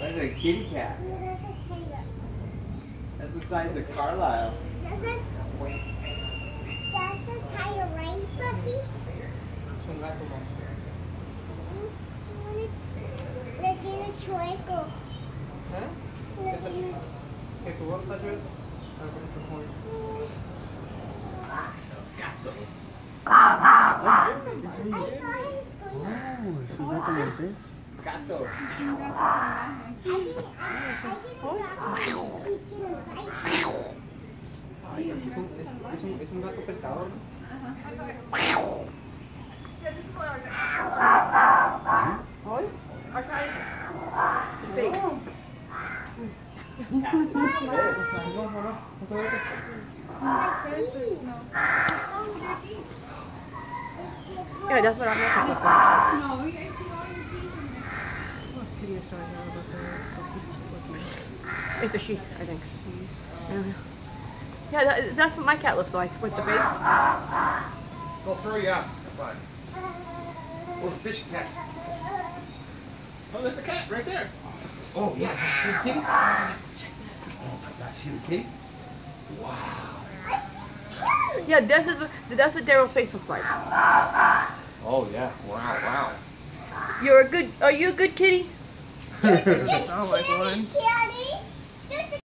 That's a kitty cat. That's the size of Carlisle. That's a, that's a tire, right, puppy? Es un gato, ma. Le tiene chueco. ¿Eh? Le tiene ¿Que tu voz está chueca? To. Oh, es gato maltés. Gato. I didn't, I, I didn't drop him. He's gonna bite. Ay, es un, es, es un, es un gato pescador. ¿no? Ay, acá hay. Yeah, that's what I'm looking for. No, we guys see all your teeth in there. What's hideous right now about the- about this looking? It's a she, I think. Yeah, yeah that, that's what my cat looks like with the face. They'll throw you Oh, the fish cats. Oh, there's a cat right there. Oh, yeah. See the kitty? Check that. Oh, my gosh. See the kitty? Wow. Yeah, that's what, that's what Daryl's face looks like. Oh, yeah. Wow, wow, You're a good. Are you a good kitty? It's Sound like one. Kitty.